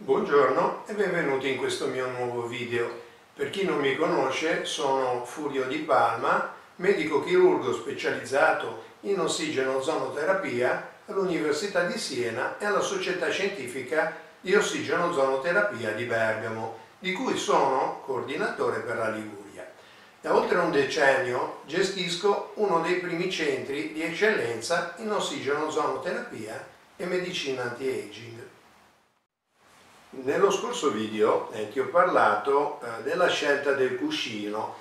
Buongiorno e benvenuti in questo mio nuovo video. Per chi non mi conosce sono Furio Di Palma, medico chirurgo specializzato in ossigeno zonoterapia all'Università di Siena e alla Società Scientifica di Ossigeno Zonoterapia di Bergamo, di cui sono coordinatore per la Liguria. Da oltre un decennio gestisco uno dei primi centri di eccellenza in ossigeno zonoterapia e medicina anti-aging. Nello scorso video eh, ti ho parlato eh, della scelta del cuscino.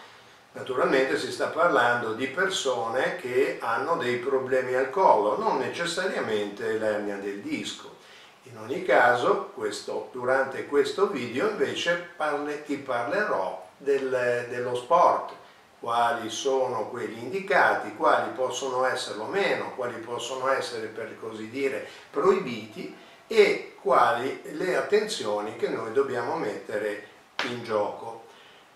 Naturalmente si sta parlando di persone che hanno dei problemi al collo, non necessariamente l'ernia del disco. In ogni caso, questo, durante questo video invece parle, ti parlerò del, dello sport, quali sono quelli indicati, quali possono esserlo meno, quali possono essere per così dire proibiti e quali le attenzioni che noi dobbiamo mettere in gioco.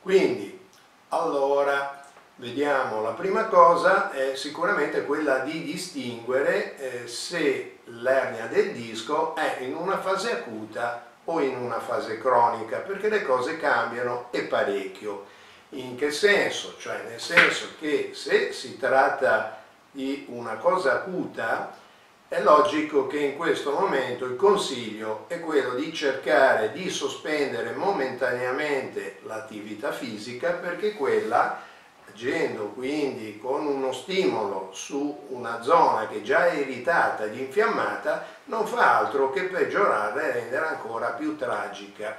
Quindi, allora, vediamo, la prima cosa è sicuramente quella di distinguere eh, se l'ernia del disco è in una fase acuta o in una fase cronica, perché le cose cambiano e parecchio. In che senso? Cioè nel senso che se si tratta di una cosa acuta, è logico che in questo momento il consiglio è quello di cercare di sospendere momentaneamente l'attività fisica perché quella, agendo quindi con uno stimolo su una zona che già è irritata ed infiammata, non fa altro che peggiorare e rendere ancora più tragica.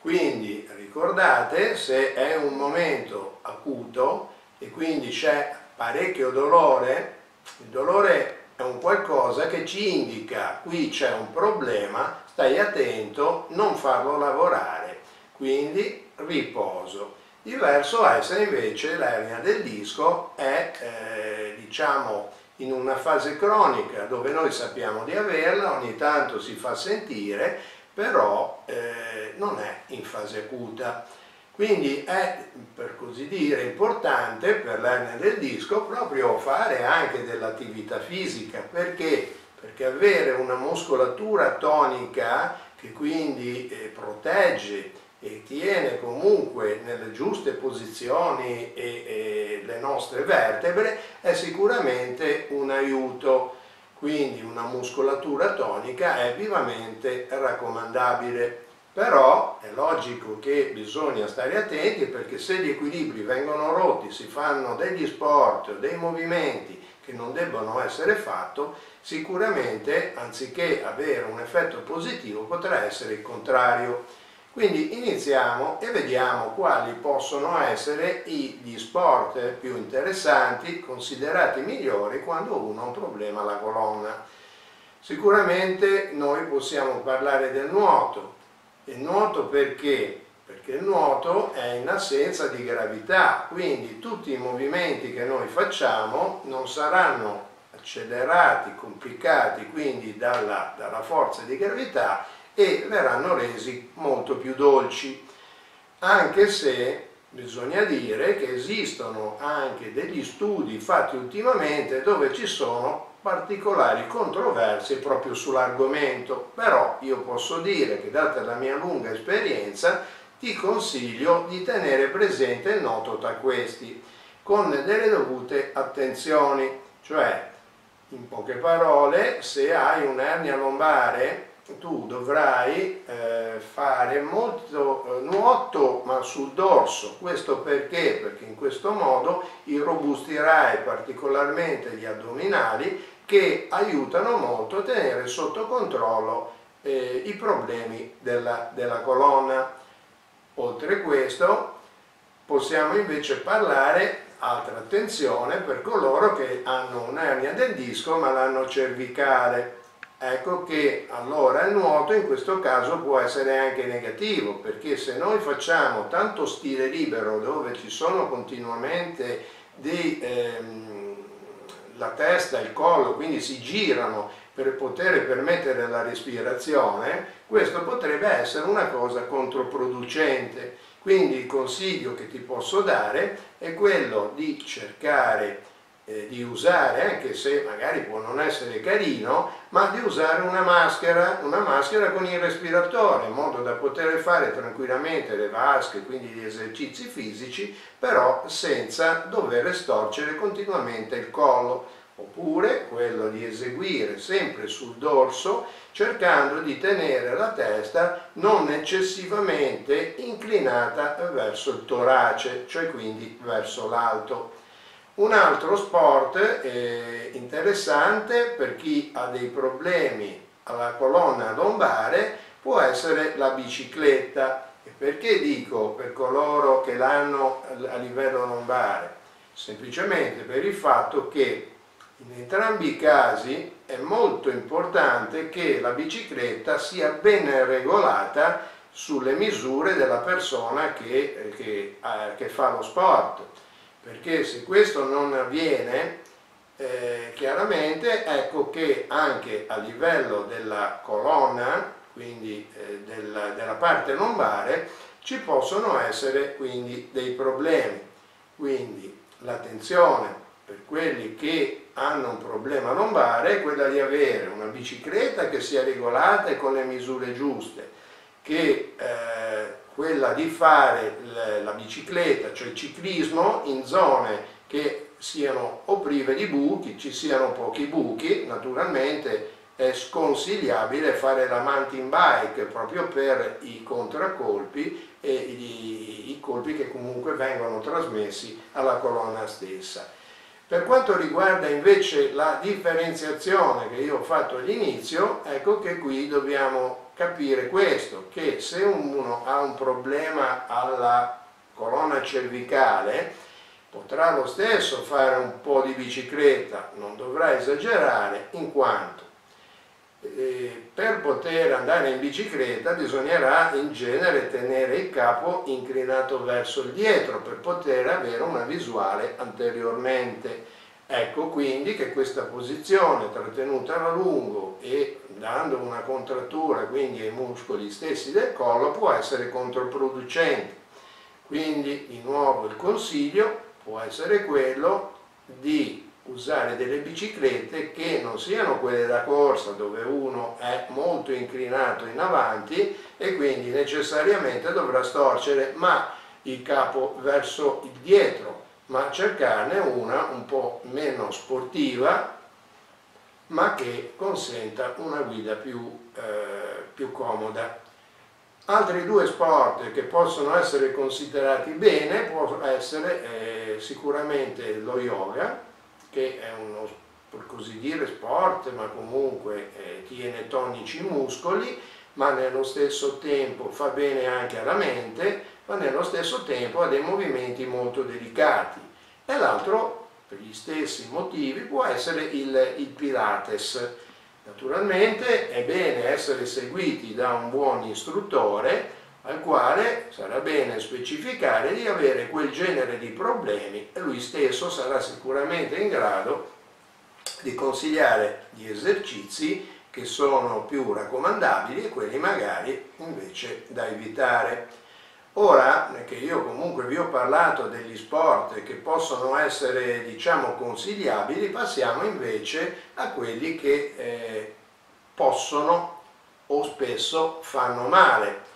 Quindi ricordate, se è un momento acuto e quindi c'è parecchio dolore, il dolore è un qualcosa che ci indica qui c'è un problema, stai attento, non farlo lavorare, quindi riposo. Diverso è se invece l'ernia del disco è eh, diciamo in una fase cronica dove noi sappiamo di averla, ogni tanto si fa sentire, però eh, non è in fase acuta. Quindi è, per così dire, importante per l'ernia del disco proprio fare anche dell'attività fisica. Perché? Perché avere una muscolatura tonica che quindi eh, protegge e tiene comunque nelle giuste posizioni e, e le nostre vertebre è sicuramente un aiuto. Quindi una muscolatura tonica è vivamente raccomandabile. Però è logico che bisogna stare attenti perché se gli equilibri vengono rotti, si fanno degli sport, dei movimenti che non debbono essere fatti, sicuramente anziché avere un effetto positivo potrà essere il contrario. Quindi iniziamo e vediamo quali possono essere gli sport più interessanti, considerati migliori quando uno ha un problema alla colonna. Sicuramente noi possiamo parlare del nuoto, il nuoto perché? Perché il nuoto è in assenza di gravità, quindi tutti i movimenti che noi facciamo non saranno accelerati, complicati quindi dalla, dalla forza di gravità e verranno resi molto più dolci, anche se bisogna dire che esistono anche degli studi fatti ultimamente dove ci sono particolari controversie proprio sull'argomento, però io posso dire che data la mia lunga esperienza ti consiglio di tenere presente il noto tra questi con delle dovute attenzioni, cioè in poche parole se hai un'ernia lombare tu dovrai eh, fare molto eh, nuoto ma sul dorso, questo perché? Perché in questo modo irrobustirai particolarmente gli addominali che aiutano molto a tenere sotto controllo eh, i problemi della, della colonna. Oltre questo possiamo invece parlare, altra attenzione, per coloro che hanno un'ernia del disco ma l'hanno cervicale ecco che allora il nuoto in questo caso può essere anche negativo perché se noi facciamo tanto stile libero dove ci sono continuamente dei, ehm, la testa e il collo quindi si girano per poter permettere la respirazione questo potrebbe essere una cosa controproducente. Quindi il consiglio che ti posso dare è quello di cercare eh, di usare, anche se magari può non essere carino, ma di usare una maschera, una maschera con il respiratore, in modo da poter fare tranquillamente le vasche, quindi gli esercizi fisici, però senza dover storcere continuamente il collo oppure quello di eseguire sempre sul dorso cercando di tenere la testa non eccessivamente inclinata verso il torace, cioè quindi verso l'alto. Un altro sport eh, interessante per chi ha dei problemi alla colonna lombare può essere la bicicletta. Perché dico per coloro che l'hanno a livello lombare? Semplicemente per il fatto che in entrambi i casi è molto importante che la bicicletta sia ben regolata sulle misure della persona che, che, eh, che fa lo sport, perché se questo non avviene, eh, chiaramente ecco che anche a livello della colonna, quindi eh, della, della parte lombare, ci possono essere quindi dei problemi. Quindi l'attenzione per quelli che hanno un problema lombare è quella di avere una bicicletta che sia regolata e con le misure giuste, che eh, quella di fare la bicicletta, cioè il ciclismo, in zone che siano o prive di buchi, ci siano pochi buchi, naturalmente è sconsigliabile fare la mountain bike proprio per i contraccolpi e i, i colpi che comunque vengono trasmessi alla colonna stessa. Per quanto riguarda invece la differenziazione che io ho fatto all'inizio, ecco che qui dobbiamo capire questo, che se uno ha un problema alla colonna cervicale, potrà lo stesso fare un po' di bicicletta, non dovrà esagerare, in quanto eh, per poter andare in bicicletta bisognerà in genere tenere il capo inclinato verso il dietro per poter avere una visuale anteriormente. Ecco quindi che questa posizione trattenuta a lungo e dando una contrattura quindi ai muscoli stessi del collo può essere controproducente. Quindi di nuovo il consiglio può essere quello di usare delle biciclette che non siano quelle da corsa dove uno è molto inclinato in avanti e quindi necessariamente dovrà storcere ma il capo verso il dietro, ma cercarne una un po' meno sportiva ma che consenta una guida più, eh, più comoda. Altri due sport che possono essere considerati bene può essere eh, sicuramente lo yoga, che è uno per così dire sport ma comunque eh, tiene tonici i muscoli ma nello stesso tempo fa bene anche alla mente ma nello stesso tempo ha dei movimenti molto delicati e l'altro per gli stessi motivi può essere il, il Pilates naturalmente è bene essere seguiti da un buon istruttore al quale sarà bene specificare di avere quel genere di problemi e lui stesso sarà sicuramente in grado di consigliare gli esercizi che sono più raccomandabili e quelli magari invece da evitare. Ora che io comunque vi ho parlato degli sport che possono essere diciamo consigliabili, passiamo invece a quelli che eh, possono o spesso fanno male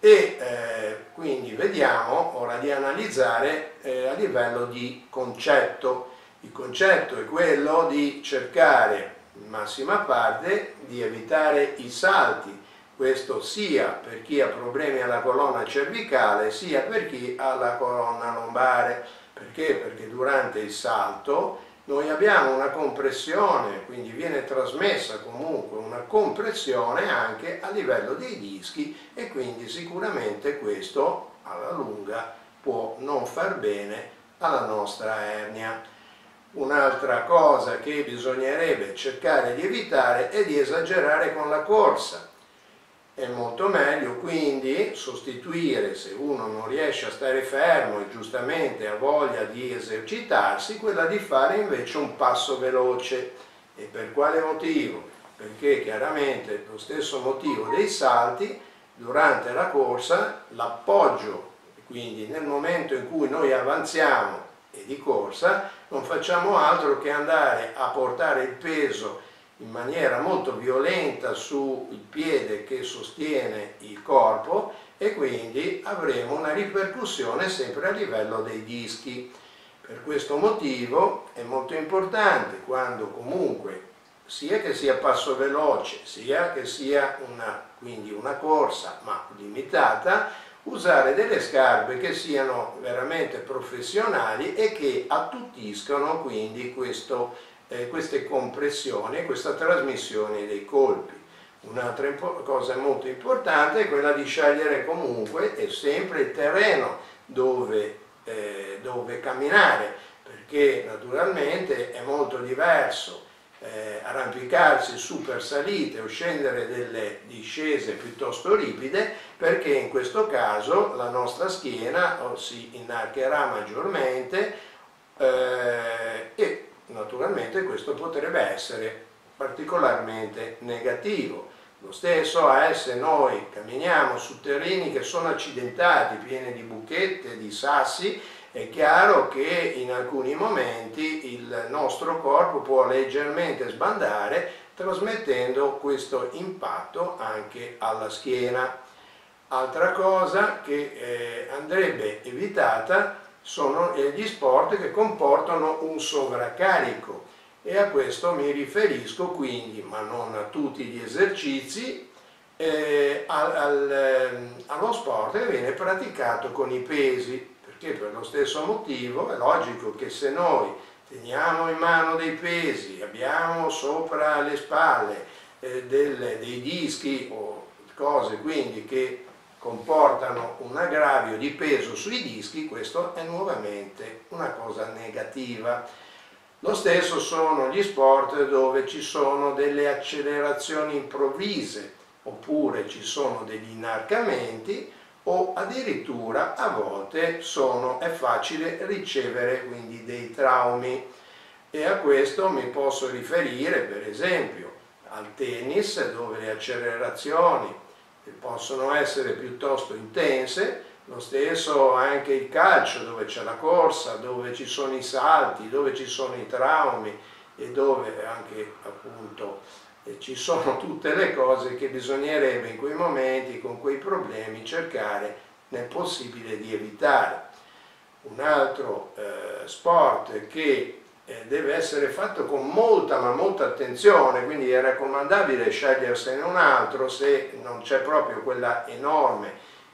e eh, quindi vediamo ora di analizzare eh, a livello di concetto. Il concetto è quello di cercare in massima parte di evitare i salti, questo sia per chi ha problemi alla colonna cervicale sia per chi ha la colonna lombare. Perché? Perché durante il salto noi abbiamo una compressione, quindi viene trasmessa comunque una compressione anche a livello dei dischi e quindi sicuramente questo alla lunga può non far bene alla nostra ernia. Un'altra cosa che bisognerebbe cercare di evitare è di esagerare con la corsa è molto meglio quindi sostituire se uno non riesce a stare fermo e giustamente ha voglia di esercitarsi quella di fare invece un passo veloce e per quale motivo? perché chiaramente lo stesso motivo dei salti durante la corsa l'appoggio quindi nel momento in cui noi avanziamo e di corsa, non facciamo altro che andare a portare il peso in maniera molto violenta sul piede che sostiene il corpo e quindi avremo una ripercussione sempre a livello dei dischi. Per questo motivo è molto importante quando comunque sia che sia passo veloce, sia che sia una, quindi una corsa ma limitata, usare delle scarpe che siano veramente professionali e che attuttiscano quindi questo, eh, queste compressioni e questa trasmissione dei colpi. Un'altra cosa molto importante è quella di scegliere comunque e sempre il terreno dove, eh, dove camminare, perché naturalmente è molto diverso eh, arrampicarsi su per salite o scendere delle discese piuttosto ripide perché in questo caso la nostra schiena si inarcherà maggiormente eh, e naturalmente questo potrebbe essere particolarmente negativo. Lo stesso è se noi camminiamo su terreni che sono accidentati, pieni di buchette, di sassi, è chiaro che in alcuni momenti il nostro corpo può leggermente sbandare trasmettendo questo impatto anche alla schiena. Altra cosa che eh, andrebbe evitata sono gli sport che comportano un sovraccarico. E a questo mi riferisco quindi, ma non a tutti gli esercizi, eh, al, al, ehm, allo sport che viene praticato con i pesi che per lo stesso motivo è logico che se noi teniamo in mano dei pesi, abbiamo sopra le spalle eh, delle, dei dischi o cose quindi che comportano un aggravio di peso sui dischi, questo è nuovamente una cosa negativa. Lo stesso sono gli sport dove ci sono delle accelerazioni improvvise oppure ci sono degli inarcamenti o addirittura a volte sono, è facile ricevere quindi dei traumi e a questo mi posso riferire per esempio al tennis dove le accelerazioni possono essere piuttosto intense lo stesso anche il calcio dove c'è la corsa, dove ci sono i salti, dove ci sono i traumi e dove anche appunto e ci sono tutte le cose che bisognerebbe in quei momenti, con quei problemi, cercare nel possibile di evitare. Un altro eh, sport che eh, deve essere fatto con molta ma molta attenzione, quindi è raccomandabile scegliersene un altro se non c'è proprio quella enorme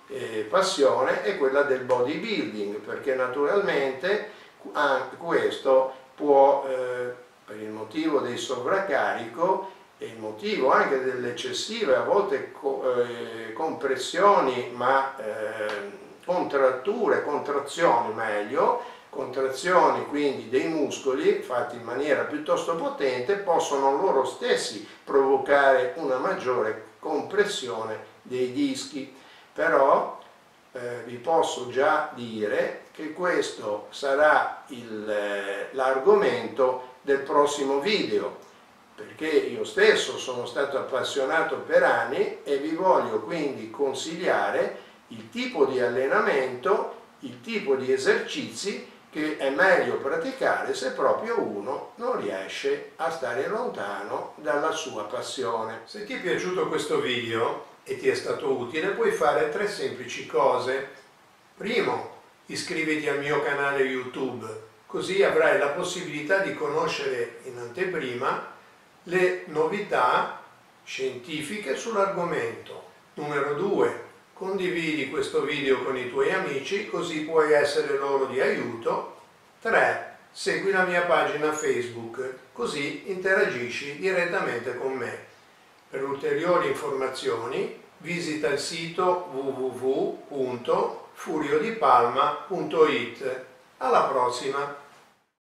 eh, passione, è quella del bodybuilding, perché naturalmente anche questo può, eh, per il motivo del sovraccarico, e il motivo anche delle eccessive a volte eh, compressioni ma eh, contratture, contrazioni meglio, contrazioni quindi dei muscoli fatti in maniera piuttosto potente possono loro stessi provocare una maggiore compressione dei dischi. Però eh, vi posso già dire che questo sarà eh, l'argomento del prossimo video perché io stesso sono stato appassionato per anni e vi voglio quindi consigliare il tipo di allenamento, il tipo di esercizi che è meglio praticare se proprio uno non riesce a stare lontano dalla sua passione. Se ti è piaciuto questo video e ti è stato utile puoi fare tre semplici cose. Primo, iscriviti al mio canale YouTube, così avrai la possibilità di conoscere in anteprima le novità scientifiche sull'argomento. Numero 2. Condividi questo video con i tuoi amici così puoi essere loro di aiuto. 3. Segui la mia pagina Facebook così interagisci direttamente con me. Per ulteriori informazioni visita il sito www.furiodipalma.it. Alla prossima!